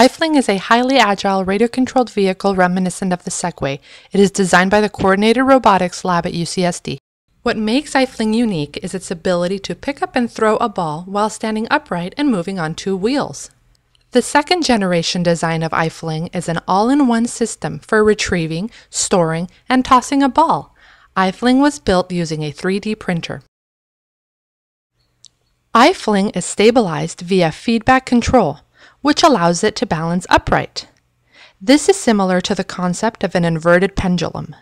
iFling is a highly agile radio-controlled vehicle reminiscent of the Segway. It is designed by the Coordinated Robotics Lab at UCSD. What makes iFling unique is its ability to pick up and throw a ball while standing upright and moving on two wheels. The second generation design of iFling is an all-in-one system for retrieving, storing, and tossing a ball. iFling was built using a 3D printer. iFling is stabilized via feedback control, which allows it to balance upright. This is similar to the concept of an inverted pendulum.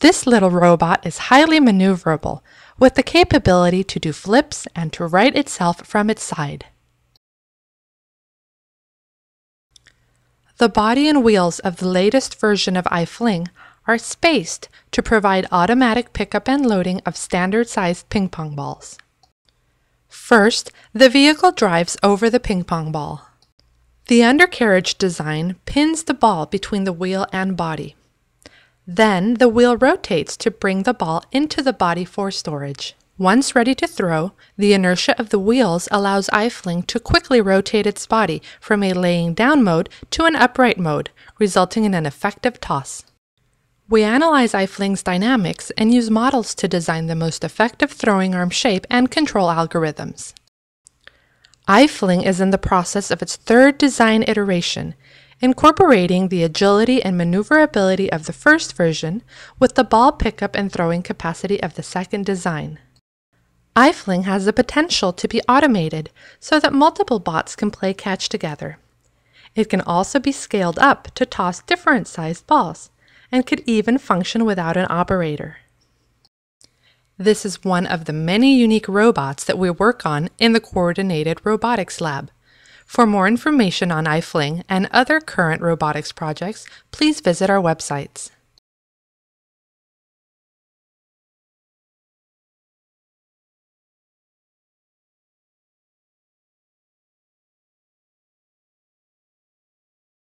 This little robot is highly maneuverable, with the capability to do flips and to right itself from its side. The body and wheels of the latest version of iFling are spaced to provide automatic pickup and loading of standard-sized ping pong balls. First, the vehicle drives over the ping pong ball. The undercarriage design pins the ball between the wheel and body. Then the wheel rotates to bring the ball into the body for storage. Once ready to throw, the inertia of the wheels allows iFling to quickly rotate its body from a laying down mode to an upright mode, resulting in an effective toss. We analyze iFling's dynamics and use models to design the most effective throwing arm shape and control algorithms. iFling is in the process of its third design iteration incorporating the agility and maneuverability of the first version with the ball pickup and throwing capacity of the second design. iFling has the potential to be automated so that multiple bots can play catch together. It can also be scaled up to toss different sized balls and could even function without an operator. This is one of the many unique robots that we work on in the Coordinated Robotics Lab. For more information on iFling and other current robotics projects, please visit our websites.